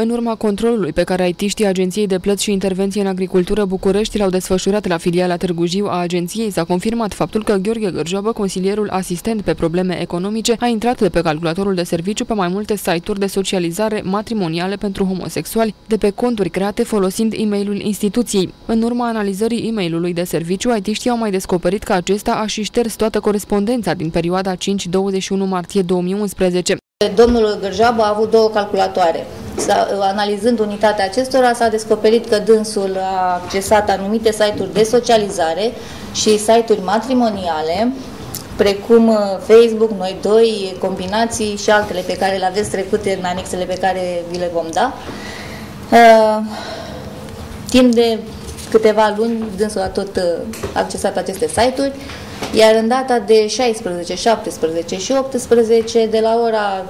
În urma controlului pe care aitiștii Agenției de Plăți și Intervenție în Agricultură București l-au desfășurat la filiala Târgu Jiu a agenției, s-a confirmat faptul că Gheorghe Gârjoabă, consilierul asistent pe probleme economice, a intrat de pe calculatorul de serviciu pe mai multe site-uri de socializare matrimoniale pentru homosexuali, de pe conturi create folosind e mail instituției. În urma analizării e mail de serviciu, aitiștii au mai descoperit că acesta a și șters toată corespondența din perioada 5-21 martie 2011. Domnul Gârjoabă a avut două calculatoare analizând unitatea acestora, s-a descoperit că dânsul a accesat anumite site-uri de socializare și site-uri matrimoniale, precum uh, Facebook, Noi Doi, combinații și altele pe care le aveți trecute în anexele pe care vi le vom da. Uh, timp de câteva luni, dânsul a tot uh, accesat aceste site-uri iar în data de 16, 17 și 18, de la ora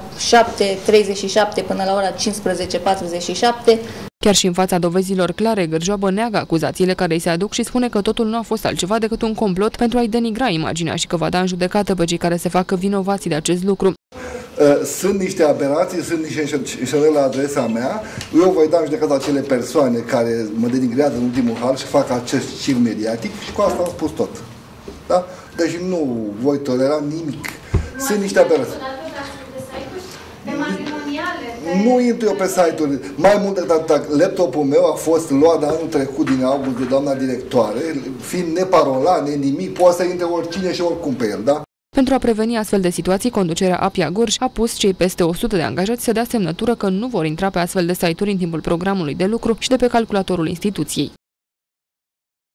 7.37 până la ora 15.47, Chiar și în fața dovezilor clare, Gârjoabă neagă acuzațiile care îi se aduc și spune că totul nu a fost altceva decât un complot pentru a-i denigra imaginea și că va da în judecată pe cei care se facă vinovați de acest lucru. Uh, sunt niște aberații, sunt niște înșelări la adresa mea. Eu voi da în judecată acele persoane care mă denigrează în ultimul hal și fac acest cir mediatic și cu asta am spus tot. Da? Deci nu voi tolera nimic. Sunt niște aberații. Nu intru eu pe site-uri. Mai mult decât atât, laptopul meu a fost luat anul trecut din august de doamna directoare, fiind neparolat, ne nimic, poate să intre oricine și oricum pe el, da? Pentru a preveni astfel de situații, conducerea Apia Gorj a pus cei peste 100 de angajați să dea semnătură că nu vor intra pe astfel de site-uri în timpul programului de lucru și de pe calculatorul instituției.